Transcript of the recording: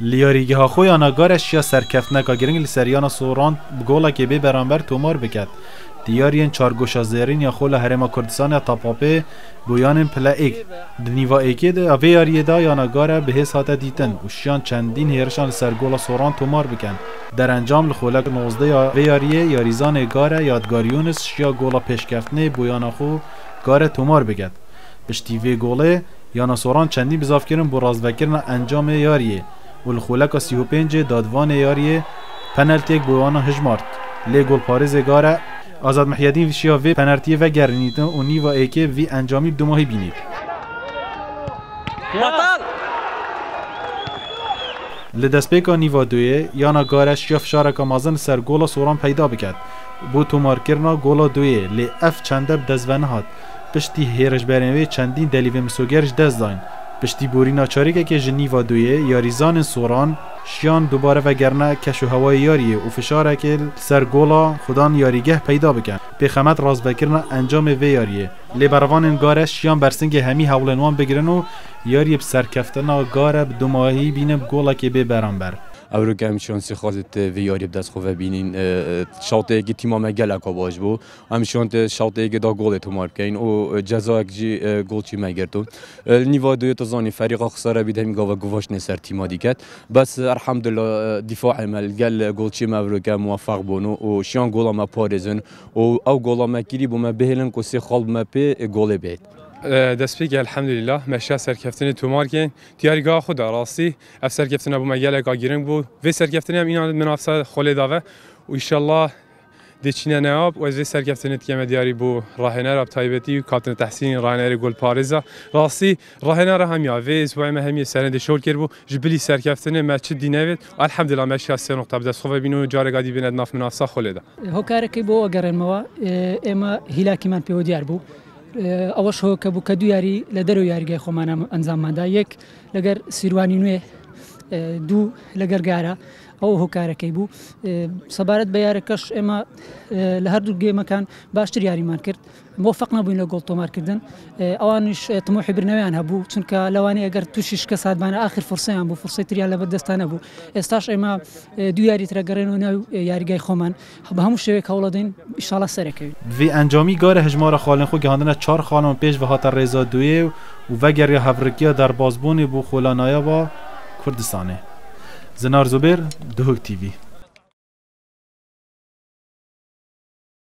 لیاریگی ها خوی آناگارش یا سرکفت نکا. گرنگ لسریان سوران بگولا که بی برانبر تومار بکد. دیارین چارگوشا زیرین یا خول هرما کردستان یا تاپاپه بویان پلا ایک. دنیوا ایکی ده اوی یاریه دا یا نگاره به حس هاته دیتن. و شیان چندین هیرشان سرگولا سوران تومار بکن. در انجام لخولک نوزده یا وی یاریه یاریزان گاره یادگاریونس شیا خو گاره تومار بگد پشتی وی گوله یا سوران چندین بزاف کرن بو رازوکرن انجام یاریه و لخولک سی و پنج دادوان یاریه پنالتی بویان هجمارت لی گل پاریز گاره آزاد محیدین ویشیا وی پنالتی و گرنیتن و نیوا ایکه وی انجامی دو ماهی بینید لدسپیکا نیوا دویه یانا گارش یا مازن سر گولا سوران پیدا بکد بو تومار کرنا گولا دویه لی اف چنده بدزونه هات پشتی هیرش برنوی چندین دلیو مسوگرش داین پشتی بوری ناچاریکه که جنیوا دویه یاریزان سوران شیان دوباره وگرنه کش و هوای یاریه و فشاره که سر گولا خودان یاریگه پیدا بکن پیخمت راز بکرن انجام وی یاریه لیبروان گارش شیان برسنگ همی حولنوان بگیرن و یاری بسرکفتنا گاره دو ماهی بینه گولا که به برانبر ئەورو ئەمشیۆنسی خۆزت ڤیۆری بدەست خۆ ببینین شڵتەیەکی تیمامە گەلەکۆ بۆش بوو ئەم شۆنتە شڵتەیەکدا گۆڵێت تومار بکەین و جەزاکجی گڵچی مەگرتو نیوا دوێت زۆنی فەریقا خسەرە بیدەمی گەڵە گوۆشتێ سەر تیما دیکەت بەس ئەرحەمد لە دیفاعمەل گەل گڵچی مەورەکە موفق بوون و شیان گوڵەمە پارێزن و ئەو گوڵەمەگیری بوومە بهێلن کۆسی خەڵمە پێ گۆڵێ بێت. دەستپێکی الحەمدلله مەشا سەرکەفتنی تومارکێن دیاریگا خوددا ڕاستی ئەف سەرکەفتنە بوو مەگەلێکا گیرنگ بوو وێ سەرکەفتنی ئەم ئینان منافسە خۆلێداوە و ئیشله دچینە نەواب وەزێ سەرکەفتنت کەمە دیاری بوو ڕاهێنەرە تایبەتی و کاتن تەحسینی ڕانەری گل پارێزە ڕاستی ڕاهێنەرە هەمیا وێز وایمە هەمیە سەرندە شۆر کرد بوو ژبلی سەرکەفتنێ مەچ دینەوێت الحەمدلا مەشیا سێ نقطە بدەست خۆ بین و جارێگادی بێنێت ناف منافسا خۆلێدا هۆکارەکەی بۆ ئەگەڕێنمەوە ئێمە هیلاکیمان پێوە دیار بوو ئەوەش هۆ کە بوو کە دو یاری لە دەرەوە یاریگای خۆمانە ئەنجاممادا یەک لەگەر سیروانی نوێ دوو لەگەرگارە ئەو هۆکارەکەی بوو. سەبارەت بە یارەکەش ئێمە لە هەردوو گێمەکان باشتر یاریمان کرد. مۆفق نبووین لە گۆڵ تۆمارکردن ئەوانش تمۆحی برنەوەیان هەبوو. چونکە لەوانی ئەگەر تووشی شکە سادبانە آخر فرسیان بوو فرسی تریان لە بەدەستانە بوو ئێستاش ئێمە دو یاری ترەگەڕێنەوە ناو یاریگای خۆمان. بە هەموو شێوێک هەوڵەدەین ئیشاڵە سەرەکەوی وی ئەنجامی گارە هژمارە خاڵن خۆ گەهاندنە چهار خانم پێش بە هاتە ڕێزا دوێ و vەگەری هەڤرکیە دەربازبوونی بۆ خۆلانایە بە بود دسانه زنار زوبر دوگ تی